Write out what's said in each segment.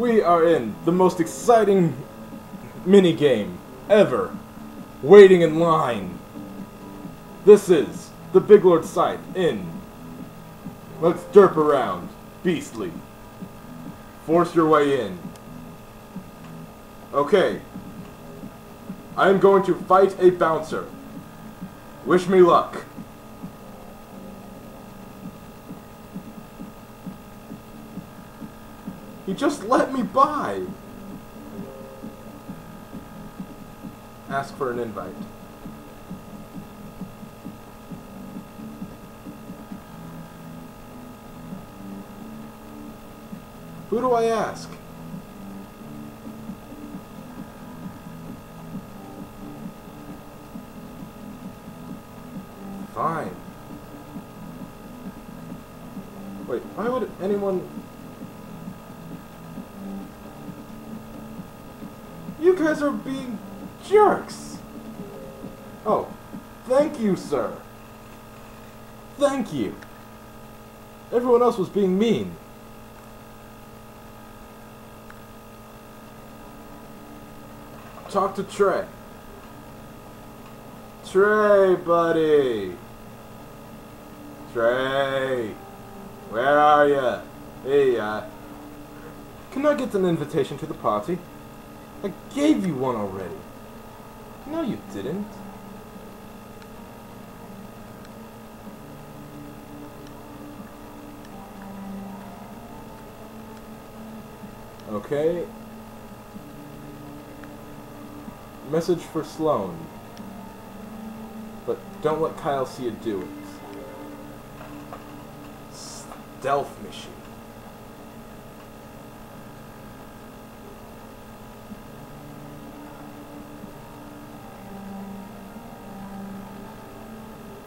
we are in the most exciting mini game ever. Waiting in line. This is the Big Lord site in. Let's derp around. Beastly. Force your way in. Okay. I am going to fight a bouncer. Wish me luck. He just let me by. Ask for an invite. Who do I ask? Fine. Wait, why would anyone... You guys are being jerks! Oh, thank you, sir. Thank you. Everyone else was being mean. Talk to Trey. Trey, buddy. Trey. Where are ya? Hey, uh. Can I get an invitation to the party? I gave you one already. No, you didn't. Okay. Message for Sloan. But don't let Kyle see you do it. Stealth mission.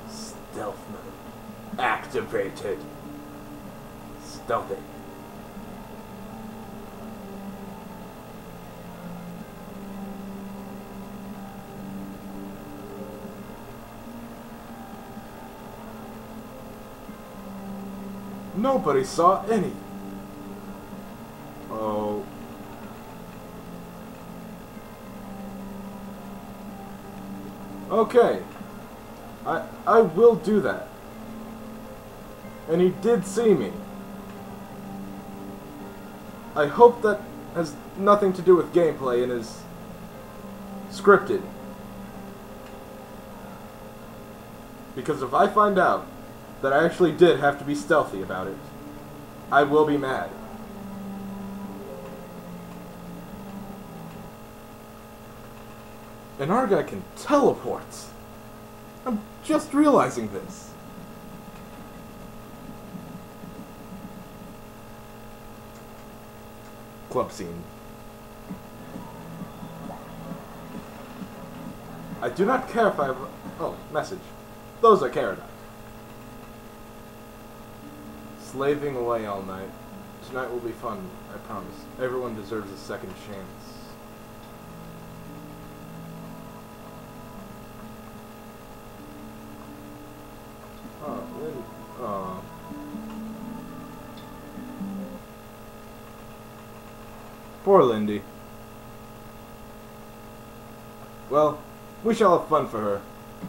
Stealth mode. Activated. Stealthy. Nobody saw any. Oh. Okay. I I will do that. And he did see me. I hope that has nothing to do with gameplay and is scripted. Because if I find out that I actually did have to be stealthy about it, I will be mad. And our guy can teleport. I'm just realizing this. Club scene. I do not care if I have... Oh, message. Those care about. Slaving away all night. Tonight will be fun, I promise. Everyone deserves a second chance. Oh, Poor Lindy. Well, we shall have fun for her.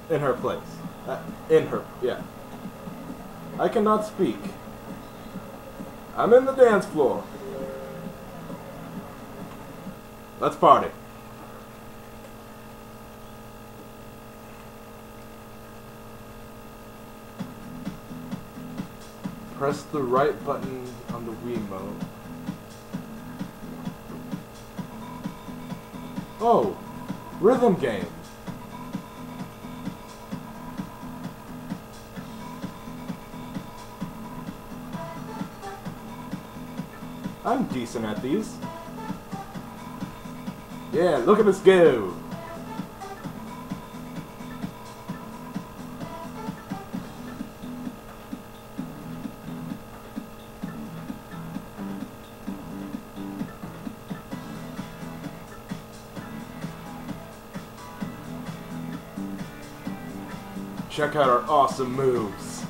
In her place. Uh, in her, yeah. I cannot speak. I'm in the dance floor. Let's party. Press the right button on the Wiimote. Oh, rhythm game. I'm decent at these. Yeah, look at us go. Check out our awesome moves.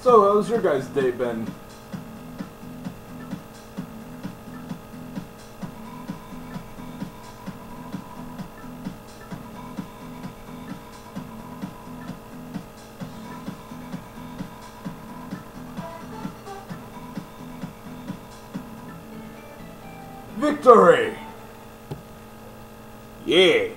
So, how's your guys' day been? Yeah.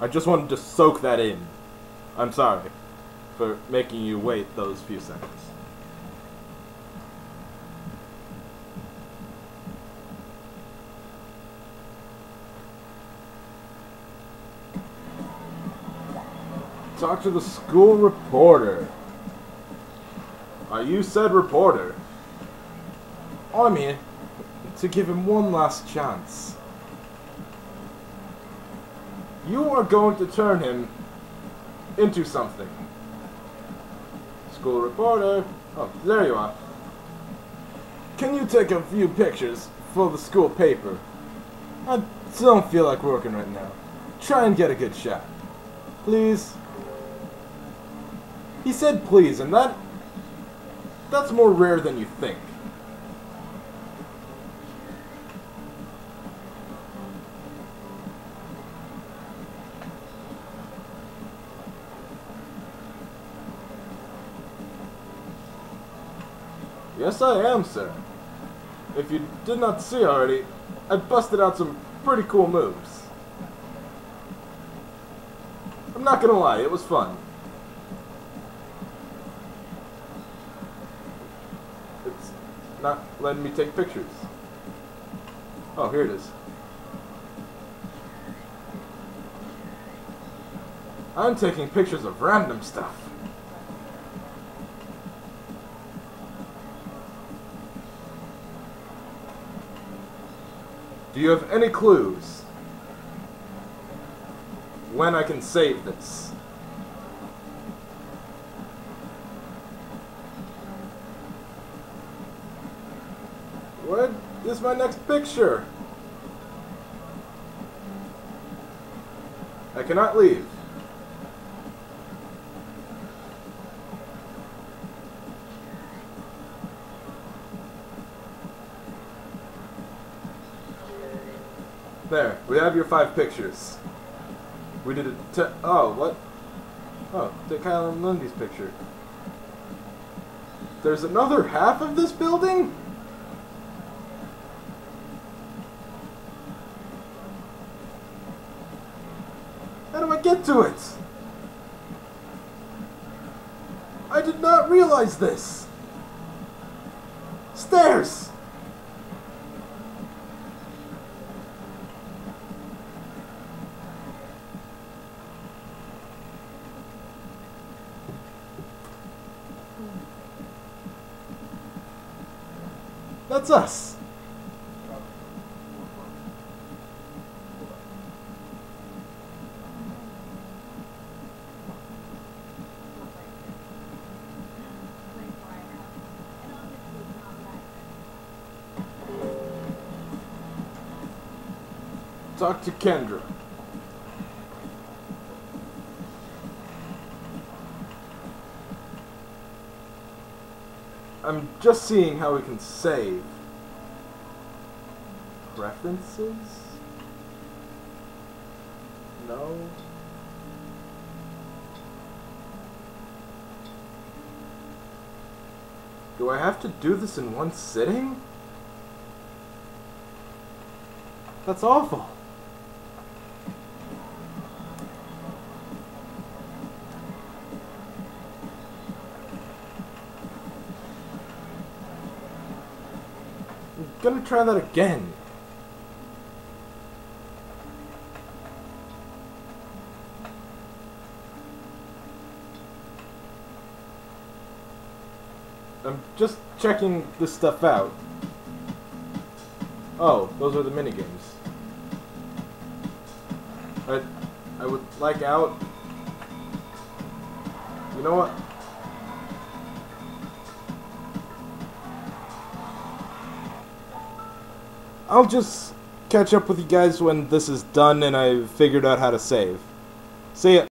I just wanted to soak that in. I'm sorry for making you wait those few seconds. Talk to the school reporter. Uh, you said reporter. I mean, to give him one last chance. You are going to turn him into something. School reporter. Oh, there you are. Can you take a few pictures for the school paper? I don't feel like working right now. Try and get a good shot. Please. He said please, and that... That's more rare than you think. Yes, I am, sir. If you did not see already, I busted out some pretty cool moves. I'm not gonna lie, it was fun. Not letting me take pictures. Oh, here it is. I'm taking pictures of random stuff. Do you have any clues when I can save this? What is my next picture? I cannot leave. There, we have your five pictures. We did a oh, what? Oh, the Kyle and Lindy's picture. There's another half of this building? How do I get to it? I did not realize this. Stairs! That's us. Talk to Kendra. I'm just seeing how we can save. Preferences? No. Do I have to do this in one sitting? That's awful. Gonna try that again. I'm just checking this stuff out. Oh, those are the minigames. I, I would like out. You know what? I'll just catch up with you guys when this is done and I've figured out how to save. See ya.